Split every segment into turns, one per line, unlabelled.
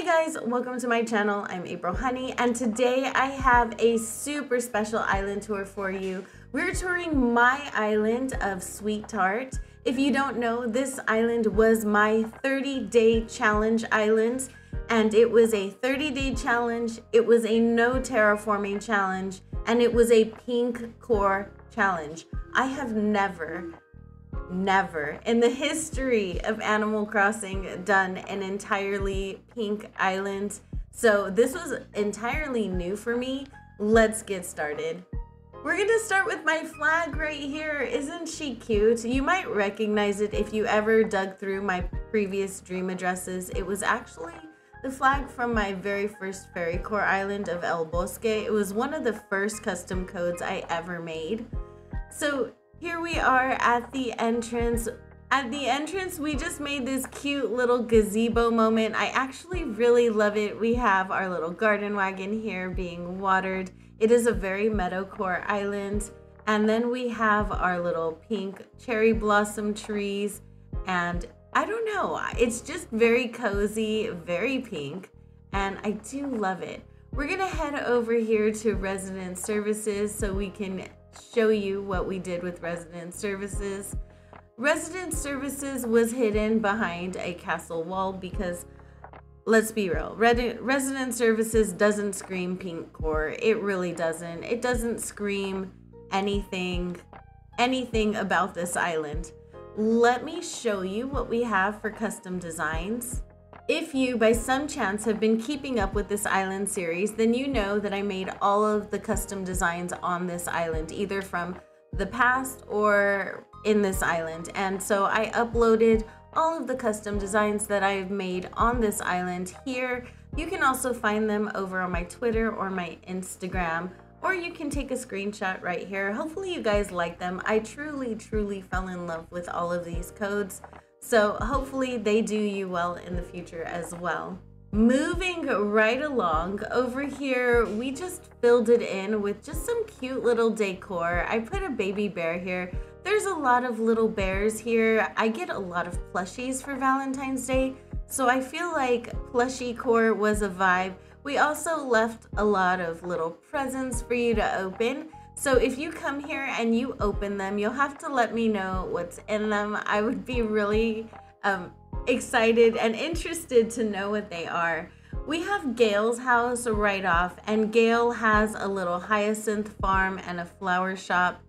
Hey guys, welcome to my channel. I'm April Honey and today I have a super special island tour for you. We're touring my island of Sweet Tart. If you don't know, this island was my 30 day challenge island and it was a 30 day challenge, it was a no terraforming challenge, and it was a pink core challenge. I have never never in the history of Animal Crossing done an entirely pink island. So this was entirely new for me. Let's get started. We're gonna start with my flag right here. Isn't she cute? You might recognize it if you ever dug through my previous dream addresses. It was actually the flag from my very first fairy core island of El Bosque. It was one of the first custom codes I ever made. So here we are at the entrance. At the entrance, we just made this cute little gazebo moment. I actually really love it. We have our little garden wagon here being watered. It is a very meadowcore island. And then we have our little pink cherry blossom trees. And I don't know, it's just very cozy, very pink. And I do love it. We're gonna head over here to resident services so we can show you what we did with resident services. Resident services was hidden behind a castle wall because let's be real, resident services doesn't scream pink core. It really doesn't. It doesn't scream anything anything about this island. Let me show you what we have for custom designs. If you, by some chance, have been keeping up with this island series, then you know that I made all of the custom designs on this island, either from the past or in this island. And so I uploaded all of the custom designs that I've made on this island here. You can also find them over on my Twitter or my Instagram, or you can take a screenshot right here. Hopefully you guys like them. I truly, truly fell in love with all of these codes. So hopefully they do you well in the future as well. Moving right along, over here, we just filled it in with just some cute little decor. I put a baby bear here. There's a lot of little bears here. I get a lot of plushies for Valentine's Day, so I feel like plushie core was a vibe. We also left a lot of little presents for you to open. So if you come here and you open them, you'll have to let me know what's in them. I would be really um, excited and interested to know what they are. We have Gayle's house right off, and Gayle has a little hyacinth farm and a flower shop.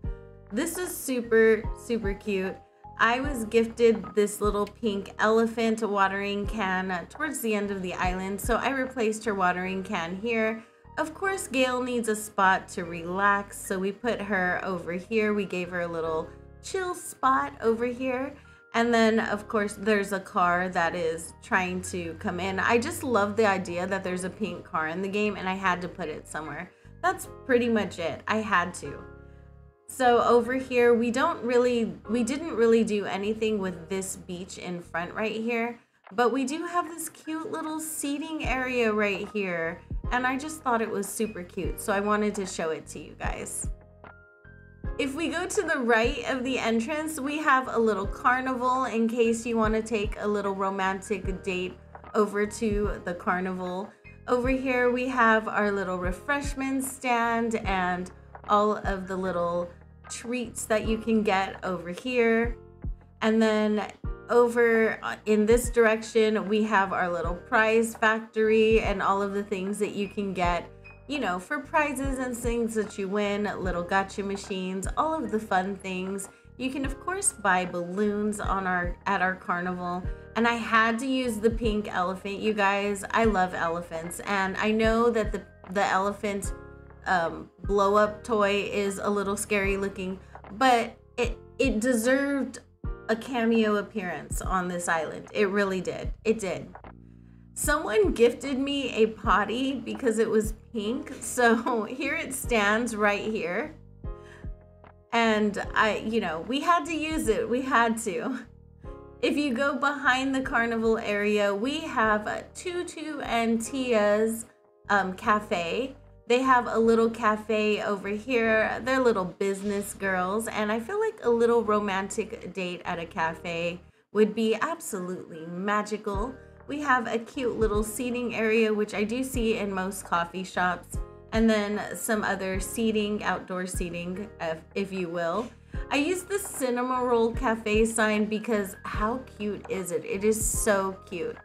This is super, super cute. I was gifted this little pink elephant watering can towards the end of the island, so I replaced her watering can here of course, Gayle needs a spot to relax, so we put her over here. We gave her a little chill spot over here. And then, of course, there's a car that is trying to come in. I just love the idea that there's a pink car in the game and I had to put it somewhere. That's pretty much it. I had to. So over here, we don't really, we didn't really do anything with this beach in front right here, but we do have this cute little seating area right here and I just thought it was super cute, so I wanted to show it to you guys. If we go to the right of the entrance, we have a little carnival in case you want to take a little romantic date over to the carnival. Over here, we have our little refreshment stand and all of the little treats that you can get over here. And then over uh, in this direction, we have our little prize factory and all of the things that you can get, you know, for prizes and things that you win, little gotcha machines, all of the fun things. You can of course buy balloons on our at our carnival. And I had to use the pink elephant, you guys. I love elephants. And I know that the, the elephant um, blow up toy is a little scary looking, but it, it deserved a cameo appearance on this island. It really did. It did. Someone gifted me a potty because it was pink. So here it stands right here. And I, you know, we had to use it. We had to. If you go behind the carnival area, we have a Tutu and Tia's um, cafe. They have a little cafe over here. They're little business girls, and I feel like a little romantic date at a cafe would be absolutely magical. we have a cute little seating area, which I do see in most coffee shops, and then some other seating, outdoor seating, if, if you will. I use the Cinnamoroll Cafe sign because how cute is it? It is so cute.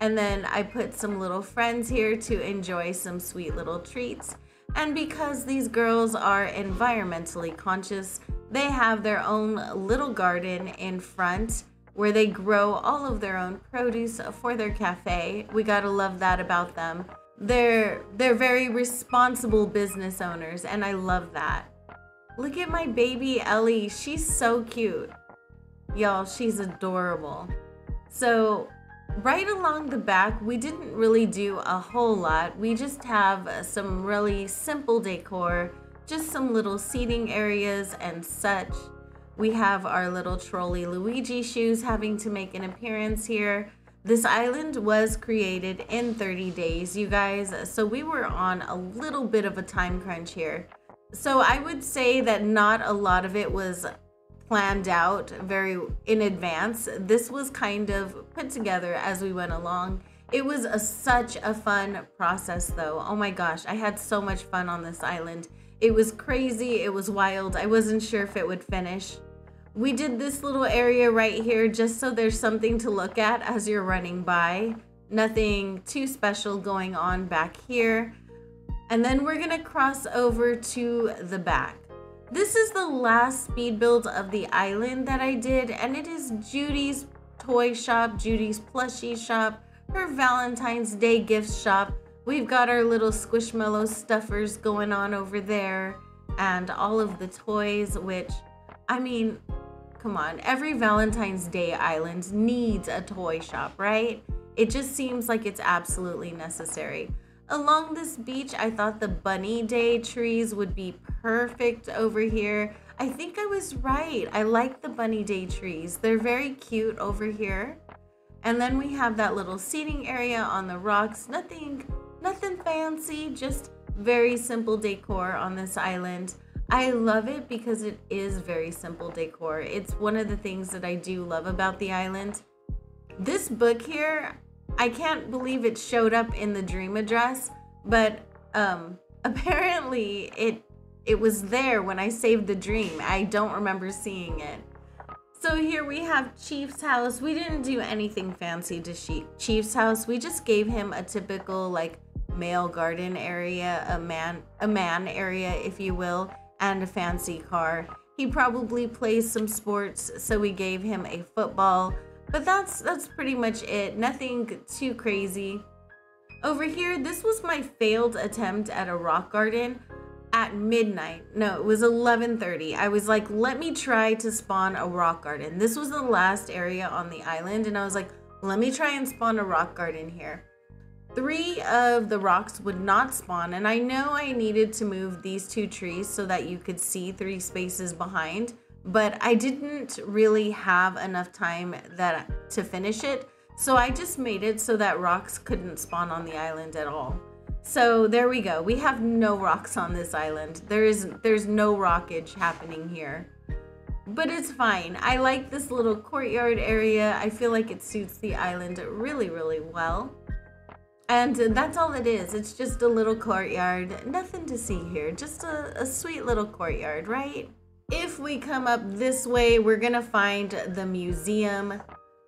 And then I put some little friends here to enjoy some sweet little treats. And because these girls are environmentally conscious, they have their own little garden in front where they grow all of their own produce for their cafe. We gotta love that about them. They're they're very responsible business owners, and I love that. Look at my baby Ellie. She's so cute. Y'all, she's adorable. So right along the back, we didn't really do a whole lot. We just have uh, some really simple decor, just some little seating areas and such. We have our little trolley Luigi shoes having to make an appearance here. This island was created in 30 days, you guys, so we were on a little bit of a time crunch here. So I would say that not a lot of it was planned out very in advance. This was kind of put together as we went along. It was a, such a fun process though. Oh my gosh, I had so much fun on this island. It was crazy, it was wild. I wasn't sure if it would finish. We did this little area right here just so there's something to look at as you're running by. Nothing too special going on back here. And then we're gonna cross over to the back. This is the last speed build of the island that I did, and it is Judy's toy shop, Judy's plushie shop, her Valentine's Day gift shop. We've got our little Squishmallow stuffers going on over there, and all of the toys, which, I mean, come on, every Valentine's Day island needs a toy shop, right? It just seems like it's absolutely necessary. Along this beach, I thought the bunny day trees would be perfect over here. I think I was right. I like the bunny day trees. They're very cute over here. And then we have that little seating area on the rocks. Nothing, nothing fancy, just very simple decor on this island. I love it because it is very simple decor. It's one of the things that I do love about the island. This book here, I can't believe it showed up in the dream address, but um, apparently it it was there when I saved the dream. I don't remember seeing it. So here we have Chief's house. We didn't do anything fancy to Chief's house. We just gave him a typical like male garden area, a man a man area if you will and a fancy car. He probably plays some sports, so we gave him a football. But that's that's pretty much it. Nothing too crazy. Over here, this was my failed attempt at a rock garden at midnight. No, it was 11:30. I was like, "Let me try to spawn a rock garden." This was the last area on the island and I was like, "Let me try and spawn a rock garden here." Three of the rocks would not spawn, and I know I needed to move these two trees so that you could see three spaces behind, but I didn't really have enough time that to finish it, so I just made it so that rocks couldn't spawn on the island at all. So there we go. We have no rocks on this island. There is there's no rockage happening here. But it's fine. I like this little courtyard area. I feel like it suits the island really, really well. And that's all it is. It's just a little courtyard. Nothing to see here. Just a, a sweet little courtyard, right? If we come up this way, we're to find the museum.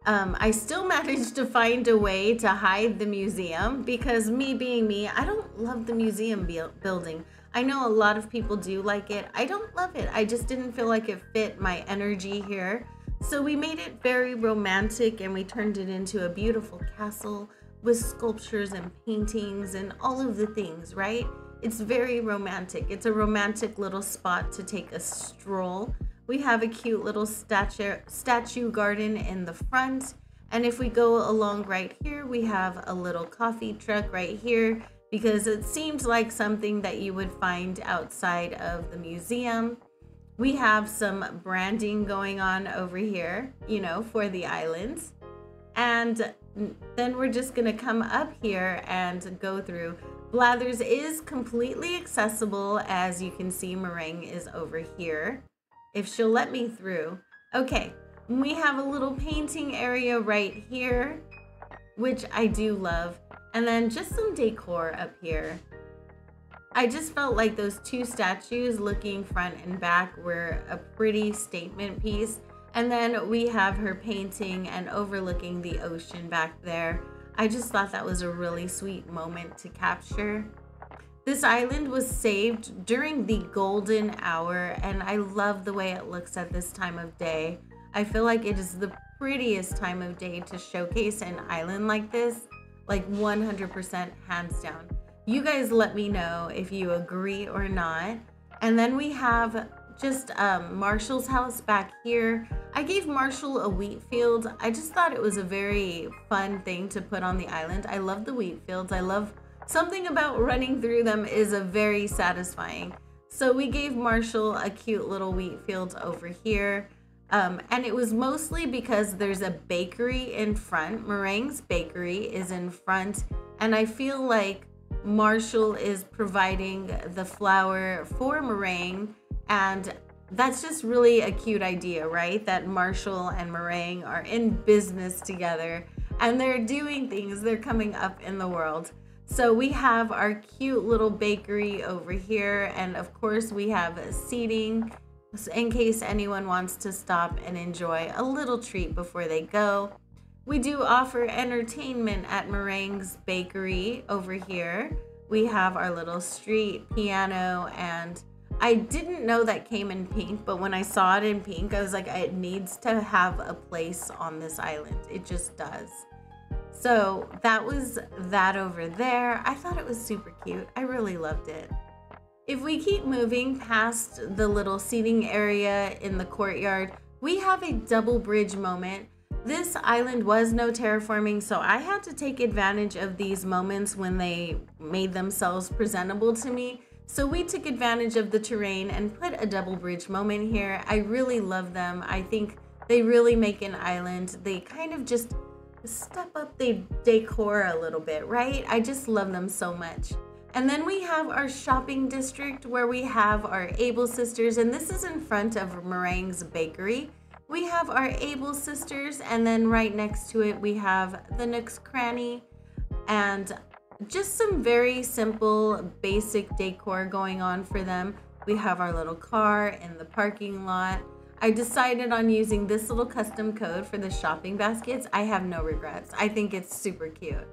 Um, I still managed to find a way to hide the museum because me being me, I don't love the museum building. I know a lot of people do like it. I don't love it. I just didn't feel like it fit my energy here. So we made it very romantic and we turned it into a beautiful castle with sculptures and paintings and all of the things, right? It's very romantic. It's a romantic little spot to take a stroll. We have a cute little statue statue garden in the front. And if we go along right here, we have a little coffee truck right here because it seems like something that you would find outside of the museum. We have some branding going on over here, you know, for the islands. And then we're just gonna come up here and go through. Blathers is completely accessible. As you can see, Merengue is over here. If she'll let me through. Okay, we have a little painting area right here. which I do love. And then just some decor up here. I just felt like those two statues looking front and back were a pretty statement piece. And then we have her painting and overlooking the ocean back there. I just thought that was a really sweet moment to capture. This island was saved during the golden hour, and I love the way it looks at this time of day. I feel like it is the prettiest time of day to showcase an island like this, like 100% hands down. You guys let me know if you agree or not. And then we have just um, Marshal's house back here. I gave Marshal a wheat field. I just thought it was a very fun thing to put on the island. I love the wheat fields. I love something about running through them is a very satisfying. So we gave Marshal a cute little wheat field over here. Um, and it was mostly because there's a bakery in front. Merengue's Bakery is in front. And I feel like Marshal is providing the flour for Merengue. And that's just really a cute idea, right? That Marshal and Merengue are in business together and they're doing things, they're coming up in the world. So we have our cute little bakery over here. And of course, we have seating in case anyone wants to stop and enjoy a little treat before they go. We do offer entertainment at Merengue's Bakery over here. We have our little street piano and I didn't know that came in pink, but when I saw it in pink, I was like, it needs to have a place on this island. It just does. So that was that over there. I thought it was super cute. I really loved it. If we keep moving past the little seating area in the courtyard, we have a double bridge moment this island was no terraforming, so I had to take advantage of these moments when they made themselves presentable to me. So we took advantage of the terrain and put a double bridge moment here. I really love them. I think they really make an island. They kind of just step up the decor a little bit, right? I just love them so much. And then we have our shopping district where we have our Able Sisters, and this is in front of Merengue's Bakery we have our Able Sisters, and then right next to it, we have the Nook's Cranny, and just some very simple, basic decor going on for them. We have our little car in the parking lot. I decided on using this little custom code for the shopping baskets. I have no regrets. I think it's super cute.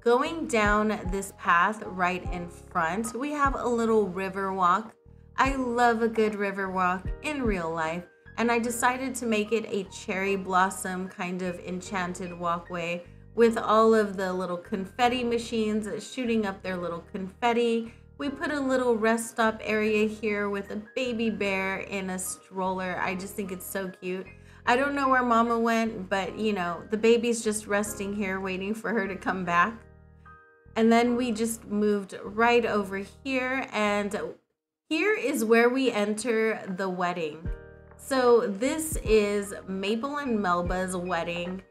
Going down this path right in front, we have a little river walk. I love a good river walk in real life and I decided to make it a cherry blossom kind of enchanted walkway with all of the little confetti machines shooting up their little confetti. We put a little rest stop area here with a baby bear in a stroller. I just think it's so cute. I don't know where mama went, but you know, the baby's just resting here waiting for her to come back. And then we just moved right over here and here is where we enter the wedding. So this is Maple and Melba's wedding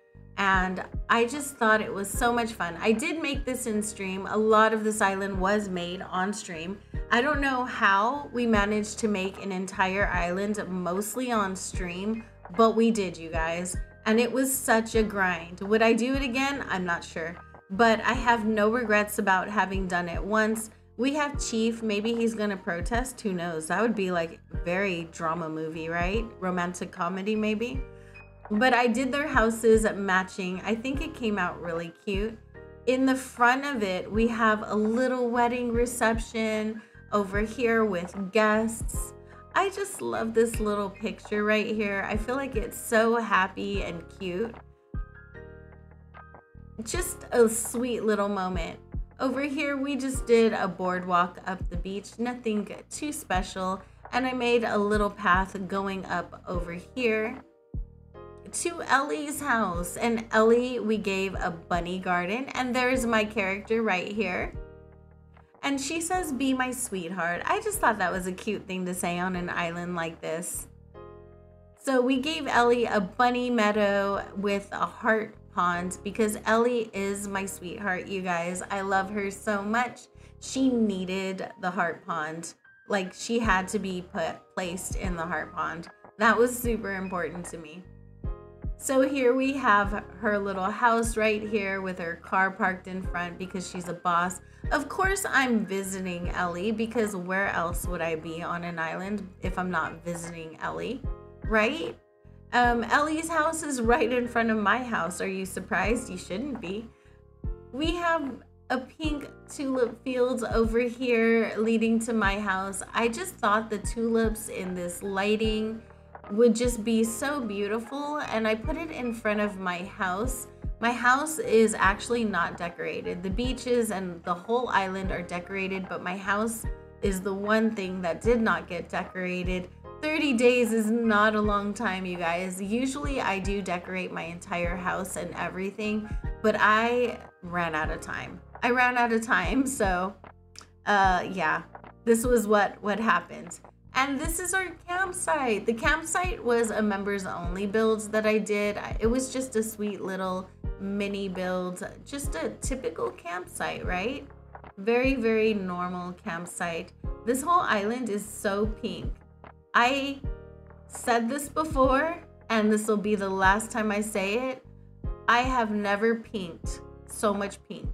and I just thought it was so much fun. I did make this in stream. A lot of this island was made on stream. I don't know how we managed to make an entire island mostly on stream, but we did, you guys. And it was such a grind. Would I do it again? I'm not sure. But I have no regrets about having done it once. We have Chief. Maybe he's gonna protest. Who knows? That would be like very drama movie, right? Romantic comedy, maybe. But I did their houses matching. I think it came out really cute. In the front of it, we have a little wedding reception over here with guests. I just love this little picture right here. I feel like it's so happy and cute. Just a sweet little moment. Over here, we just did a boardwalk up the beach, nothing too special. And I made a little path going up over here to Ellie's house. And Ellie, we gave a bunny garden. And there's my character right here. And she says, Be my sweetheart. I just thought that was a cute thing to say on an island like this. So we gave Ellie a bunny meadow with a heart pond because Ellie is my sweetheart, you guys. I love her so much. She needed the heart pond. Like she had to be put placed in the heart pond. That was super important to me. So here we have her little house right here with her car parked in front because she's a boss. Of course, I'm visiting Ellie because where else would I be on an island if I'm not visiting Ellie, right? Um, Ellie's house is right in front of my house. Are you surprised? You shouldn't be. We have a pink tulip field over here leading to my house. I just thought the tulips in this lighting would just be so beautiful and I put it in front of my house. My house is actually not decorated. The beaches and the whole island are decorated, but my house is the one thing that did not get decorated. 30 days is not a long time, you guys. Usually I do decorate my entire house and everything, but I ran out of time. I ran out of time, so uh yeah, this was what what happened. And this is our campsite. The campsite was a members only build that I did. It was just a sweet little mini build, just a typical campsite, right? Very, very normal campsite. This whole island is so pink. I said this before, and this will be the last time I say it. I have never pinked so much pink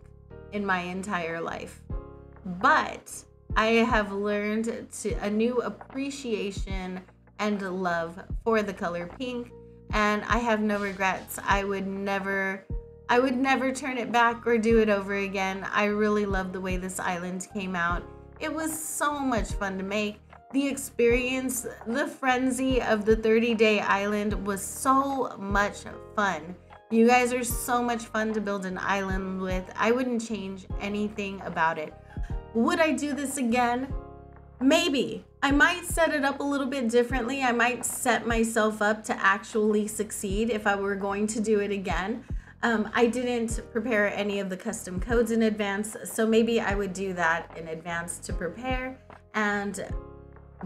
in my entire life. But I have learned to a new appreciation and love for the color pink and I have no regrets. I would never I would never turn it back or do it over again. I really love the way this island came out. It was so much fun to make. The experience, the frenzy of the 30 day island was so much fun. You guys are so much fun to build an island with. I wouldn't change anything about it. Would I do this again? Maybe. I might set it up a little bit differently. I might set myself up to actually succeed if I were going to do it again. Um, I didn't prepare any of the custom codes in advance, so maybe I would do that in advance to prepare. And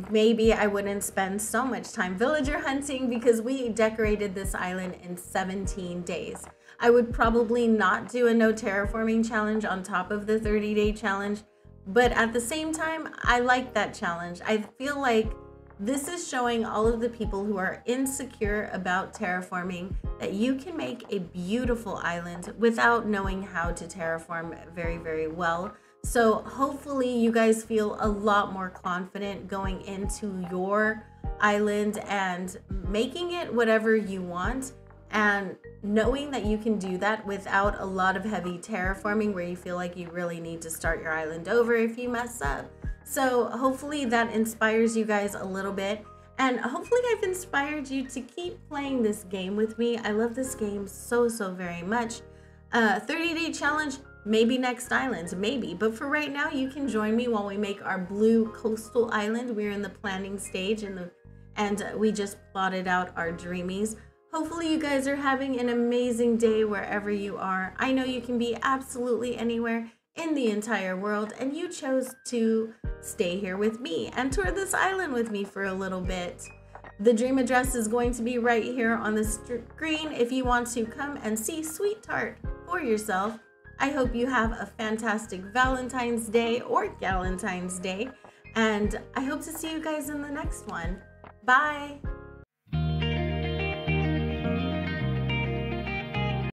maybe I wouldn't spend so much time villager hunting because we decorated this island in 17 days. I would probably not do a no terraforming challenge on top of the 30 day challenge but at the same time, I like that challenge. I feel like this is showing all of the people who are insecure about terraforming that you can make a beautiful island without knowing how to terraform very, very well. So hopefully you guys feel a lot more confident going into your island and making it whatever you want and knowing that you can do that without a lot of heavy terraforming where you feel like you really need to start your island over if you mess up. So hopefully that inspires you guys a little bit. And hopefully I've inspired you to keep playing this game with me. I love this game so, so very much. Uh, 30 day challenge, maybe next island, maybe. But for right now, you can join me while we make our blue coastal island. We're in the planning stage and the and we just plotted out our dreamies. Hopefully, you guys are having an amazing day wherever you are. I know you can be absolutely anywhere in the entire world, and you chose to stay here with me and tour this island with me for a little bit. The dream address is going to be right here on the screen if you want to come and see Sweet Tart for yourself. I hope you have a fantastic Valentine's Day or Galentine's Day, and I hope to see you guys in the next one. Bye!